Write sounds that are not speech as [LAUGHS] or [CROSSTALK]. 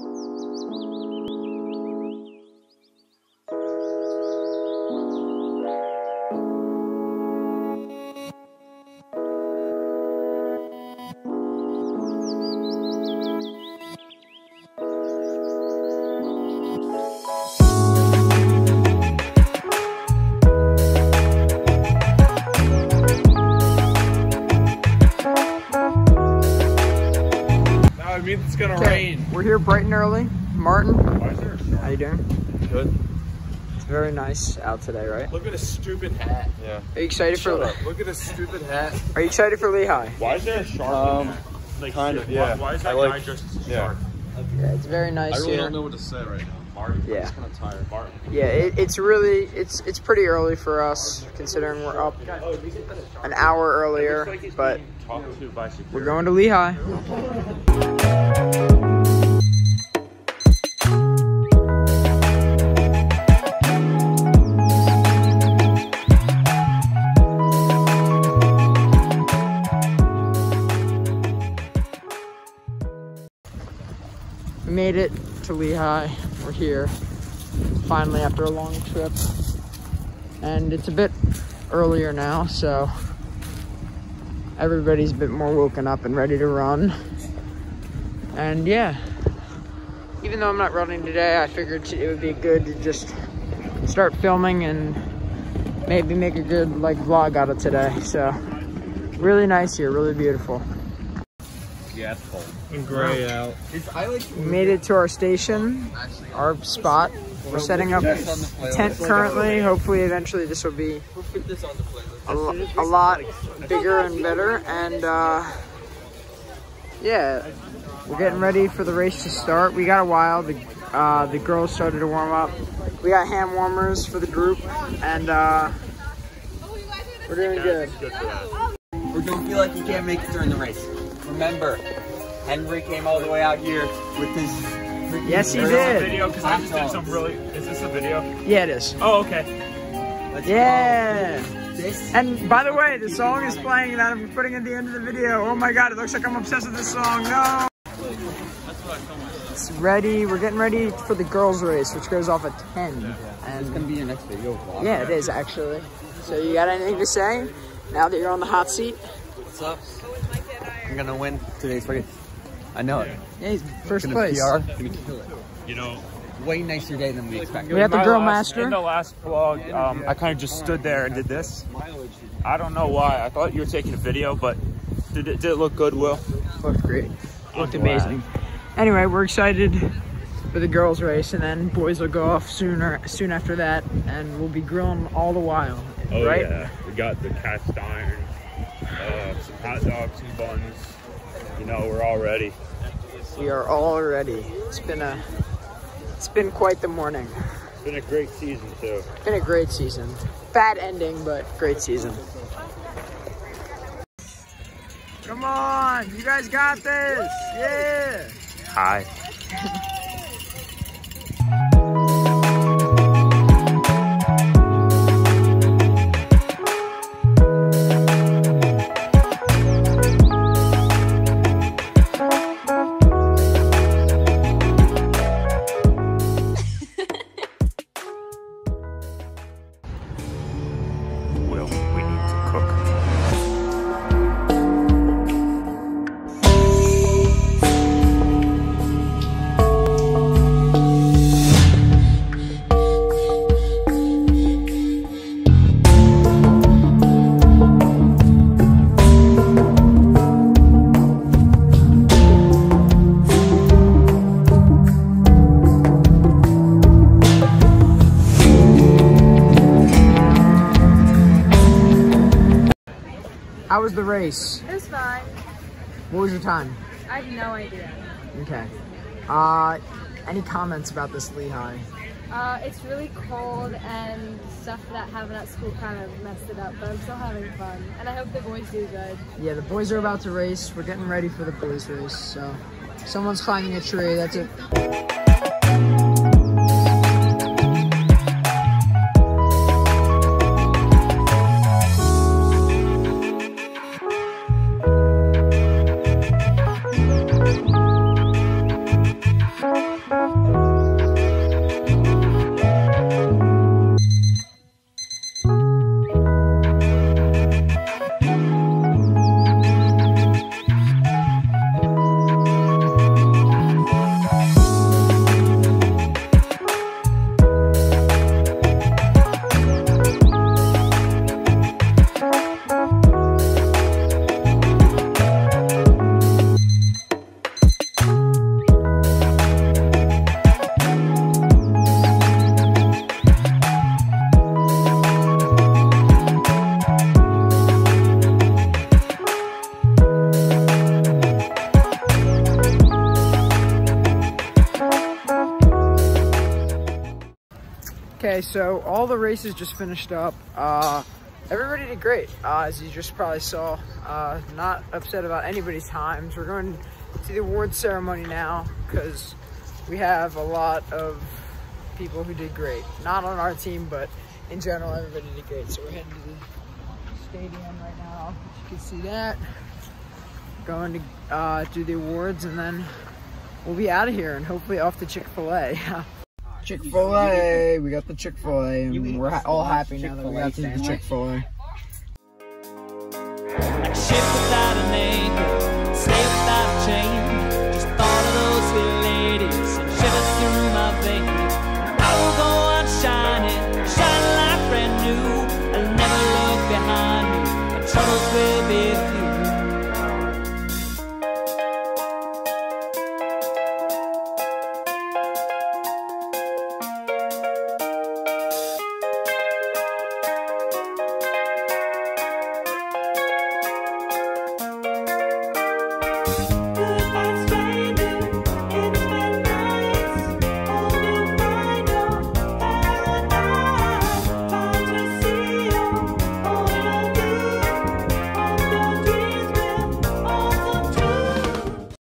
thank you gonna Okay, rain. we're here bright and early. Martin, Why is there a how you doing? Good. It's very nice out today, right? Look at his stupid hat. Yeah. Are you excited Shut for? up. Look at his stupid hat. Are you excited for Lehigh? Why is there a shark Um, in there? Like, kind of, why- yeah. Why, is I that like- guy dressed as a yeah. shark? Yeah, it's very nice I really here. don't know what to say right now. Martin? Yeah. I'm kind of tired. Martin. Yeah, it, it's really it's it's pretty early for us considering we're up an hour earlier, Looks like he's but being talked to by security. we're going to Lehigh. Made it to Lehigh. We're here finally after a long trip. And it's a bit earlier now, so everybody's a bit more woken up and ready to run. And yeah, even though I'm not running today, I figured it would be good to just start filming and maybe make a good like vlog out of today. So really nice here, really beautiful. Yeah, it's cold. And gray out. We made it to our station, our spot. We're setting up tent currently. Hopefully, eventually, this will be We'll put this on the playlist. a, a lot bigger and better. And uh, yeah, we're getting ready for the race to start. We got a while. The uh, the girls started to warm up. We got hand warmers for the group, and uh, we're doing good. Good for that. or don't feel like you can't make it during the race. Remember, Henry came all the way out here with his. freaking Yes, he Is a did. video? Because I just did some really. Is this a video? Yeah, it is. Oh, okay. Let's Yeah. This. And by the way, the song is playing that I'm putting at the end of the video. Oh my god, it looks like I'm obsessed with this song. No. It's ready. We're getting ready for the girls' race, which goes off at 10. And It's gonna be your next video vlog. yeah, it is actually. So you got anything to say now that you're on the hot seat? What's up? I'm gonna win today's race. I know it. Yeah, he's first Gonna place. PR. Gonna kill it. You know, Way nicer day than we expected. We have the my girl last- master. In the last vlog, um, I kind of just stood there and did this. I don't know why. I thought you were taking a video, but did it, did it look good, Will? Looked great. Looked I'm glad. amazing. Anyway, we're excited for the girls' race, and then boys will go off sooner, soon after that, and we'll be grilling all the while. Oh right? yeah, we got the cast iron, uh, some hot dogs, some buns. You know, we're all ready. We are all ready. It's been a, it's been quite the morning. It's been a great season too. It's Been a great season. Bad ending, but great season. Come on, you guys got this. Yeah. Hi. [LAUGHS] was the race? It was fine. What was your time? I have no idea. Okay. Uh, any comments about this Lehigh? Uh, it's really cold and stuff that happened at school kind of messed it up, but I'm still having fun. And I hope the boys do good. Yeah, the boys are about to race. We're getting ready for the boys race. So, someone's climbing a tree. That's it. Okay, so all the races just finished up. Uh, everybody did great, uh, as you just probably saw. Uh, not upset about anybody's times. We're going to the awards ceremony now because we have a lot of people who did great. Not on our team, but in general, everybody did great. So we're heading to the stadium right now. You can see that. Going to uh, do the awards and then we'll be out of here and hopefully off to Chick-fil-A. [LAUGHS] Chick Fil A. We got the Chick Fil A, and we're ha all happy now that we got to the Chick Fil A. A ship without an anchor, without a chain.